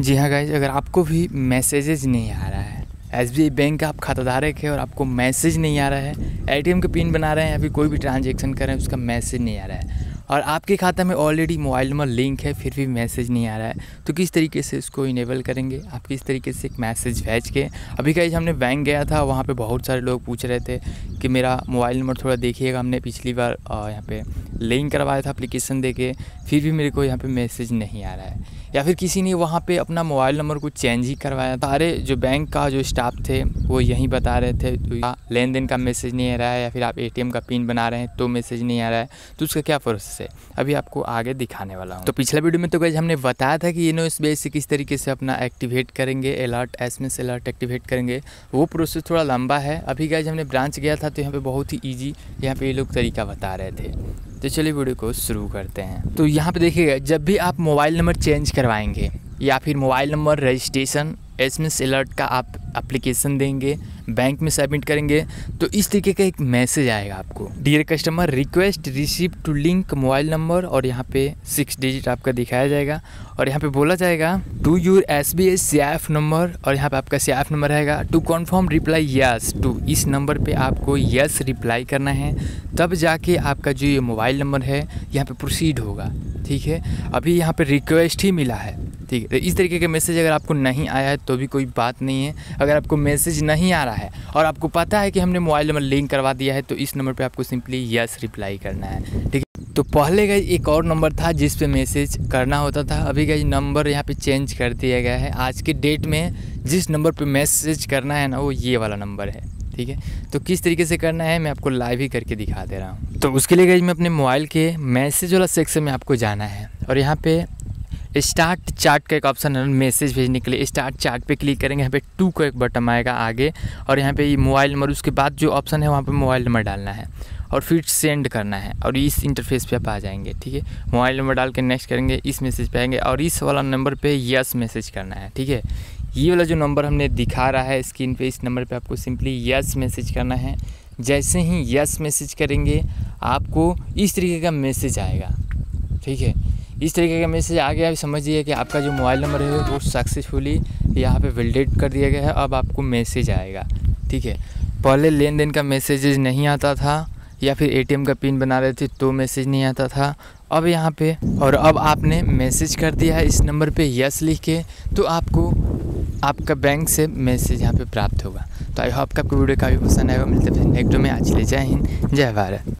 जी हाँ गाइज़ अगर आपको भी मैसेजेज नहीं आ रहा है एस बी आई बैंक का आप खाताधारक है और आपको मैसेज नहीं आ रहा है एटीएम के पिन बना रहे हैं या फिर कोई भी ट्रांजेक्शन कर रहे हैं, उसका मैसेज नहीं आ रहा है और आपके खाता में ऑलरेडी मोबाइल नंबर लिंक है, फिर भी मैसेज नहीं आ रहा है। तो किस तरीके से इसको इनेबल करेंगे? आप किस तरीके से एक मैसेज भेज के अभी कहीं हमने बैंक गया था, वहाँ पे बहुत सारे लोग पूछ रहे थे कि मेरा मोबाइल नंबर थोड़ा देखिएगा। हमने पिछली बार यहाँ पे लिंक करवाया था अप्लीकेशन दे के, फिर भी मेरे को यहाँ पे मैसेज नहीं आ रहा है। या फिर किसी ने वहाँ पे अपना मोबाइल नंबर को चेंज ही करवाया था। अरे, जो बैंक का जो स्टाफ थे, वो यहीं बता रहे थे तो लेन देन का मैसेज नहीं आ रहा है, या फिर आप एटीएम का पिन बना रहे हैं तो मैसेज नहीं आ रहा है। तो उसका क्या प्रोसेस है अभी आपको आगे दिखाने वाला हूँ। तो पिछले वीडियो में तो गैस हमने बताया था कि नो इस बेस से किस तरीके से अपना एक्टिवेट करेंगे alert S M S alert activate करेंगे। वो प्रोसेस थोड़ा लंबा है। अभी गैस हमने ब्रांच गया था तो यहाँ पर बहुत ही ईजी यहाँ पर ये लोग तरीका बता रहे थे। तो चलिए वीडियो को शुरू करते हैं। तो यहाँ पे देखिएगा, जब भी आप मोबाइल नंबर चेंज करवाएँगे या फिर mobile number registration S M S alert का आप एप्लीकेशन देंगे बैंक में सबमिट करेंगे तो इस तरीके का एक मैसेज आएगा आपको। Dear customer request receive to link mobile number और यहाँ पे सिक्स डिजिट आपका दिखाया जाएगा। और यहाँ पे बोला जाएगा to your S B S C F number और यहाँ पे आपका सी एफ़ नंबर रहेगा। To confirm reply yes to इस नंबर पे आपको यस रिप्लाई करना है। तब जाके आपका जो ये मोबाइल नंबर है, यहाँ पे प्रोसीड होगा। ठीक है? अभी यहाँ पे रिक्वेस्ट ही मिला है। ठीक है तो इस तरीके के मैसेज अगर आपको नहीं आया है तो भी कोई बात नहीं है। अगर आपको मैसेज नहीं आ रहा है और आपको पता है कि हमने मोबाइल नंबर लिंक करवा दिया है तो इस नंबर पर आपको सिंपली यस रिप्लाई करना है। ठीक है तो पहले गई एक और नंबर था जिस पे मैसेज करना होता था। अभी गई नंबर यहाँ पे चेंज कर दिया गया है। आज के डेट में जिस नंबर पे मैसेज करना है ना, वो ये वाला नंबर है। ठीक है तो किस तरीके से करना है, मैं आपको लाइव ही करके दिखा दे रहा हूँ। तो उसके लिए गई मैं अपने मोबाइल के मैसेज वाला सेक्शन में आपको जाना है। और यहाँ पे स्टार्ट चार्ट का एक ऑप्शन है, मैसेज भेजने के लिए। स्टार्ट चार्ट पे क्लिक करेंगे, यहाँ पे टू का एक बटन आएगा आगे, और यहाँ पे मोबाइल नंबर, उसके बाद जो ऑप्शन है, वहाँ पे मोबाइल नंबर डालना है, और फिर सेंड करना है, और इस इंटरफेस पे आप आ जाएँगे, ठीक है? मोबाइल नंबर डाल के नेक्स्ट करेंगे, इस मैसेज पे आएँगे, और इस वाला नंबर पे यस मैसेज करना है, ठीक है? ये वाला जो नंबर हमने दिखा रहा है स्क्रीन पे, इस नंबर पे आपको सिंपली यस मैसेज करना है। जैसे ही यस मैसेज करेंगे, आपको इस तरीके का मैसेज आएगा, ठीक है? इस तरीके का मैसेज आ गया समझिए कि आपका जो मोबाइल नंबर है वो सक्सेसफुली यहाँ पे वैलिडेट कर दिया गया है। अब आपको मैसेज आएगा, ठीक है? पहले लेन देन का मैसेजेज नहीं आता था या फिर एटीएम का पिन बना रहे थे तो मैसेज नहीं आता था। अब यहाँ पे, और अब आपने मैसेज कर दिया है इस नंबर पे यस लिख के तो आपको, आपका बैंक से मैसेज यहाँ पे प्राप्त होगा। तो आई होप आपको वीडियो काफ़ी पसंद आएगा मिलते फिर नेक्स्ट में। आज ले जय हिंद, जय भारत।